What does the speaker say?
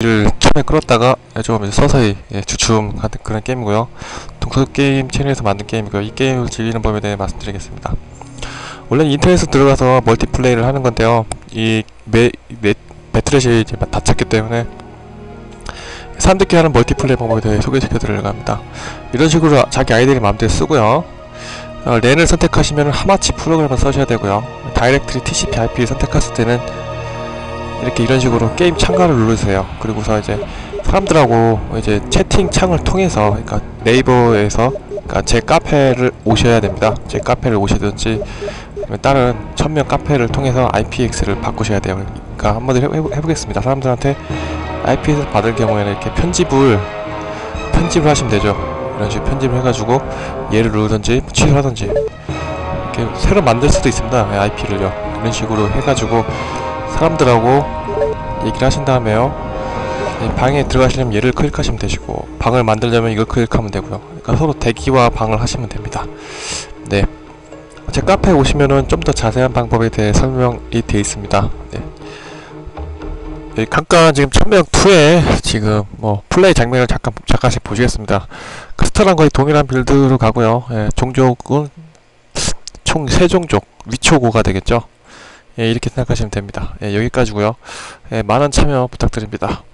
를 처음에 끌었다가 조금 서서히 예, 주춤하는 그런 게임이고요. 동서 게임 채널에서 만든 게임이고요. 이 게임을 즐기는 법에 대해 말씀드리겠습니다. 원래 인터넷에 들어가서 멀티플레이를 하는 건데요. 이 매, 매, 배틀넷이 이제 닫혔기 때문에 사람들끼리 하는 멀티플레이 방법에 대해 소개시켜 드리려고 합니다. 이런 식으로 자기 아이디를 마음대로 쓰고요. 어, 랜을 선택하시면 하마치 프로그램을 써셔야 되고요. directly TCP IP 선택했을 때는 이렇게 이런 식으로 게임 참가를 누르세요. 그리고서 이제 사람들하고 이제 채팅 창을 통해서 그러니까 네이버에서 그러니까 제 카페를 오셔야 됩니다. 제 카페를 오시든지 다른 천명 카페를 통해서 IPX를 바꾸셔야 돼요. 그러니까 한번 해보, 해보겠습니다. 사람들한테 IPX 받을 경우에는 이렇게 편집을 편집을 하시면 되죠. 이런 식으로 편집을 해가지고 얘를 누르든지 취소하든지 이렇게 새로 만들 수도 있습니다. IP를요. 이런 식으로 해가지고 사람들하고 얘기를 하신 다음에요. 이 방에 들어가시려면 얘를 클릭하시면 되시고 방을 만들려면 이걸 클릭하면 되고요. 그러니까 서로 대기와 방을 하시면 됩니다. 네. 제 카페에 오시면은 좀 더 자세한 방법에 대해 설명이 되어 있습니다. 네. 네, 잠깐 지금 천명 2에 지금 뭐 플레이 장면을 잠깐 잠깐씩 보시겠습니다. 크스터랑 거의 동일한 빌드로 가고요. 예, 종족은 총세 종족 위초고가 되겠죠. 예, 이렇게 생각하시면 됩니다. 예, 여기까지고요. 예, 많은 참여 부탁드립니다.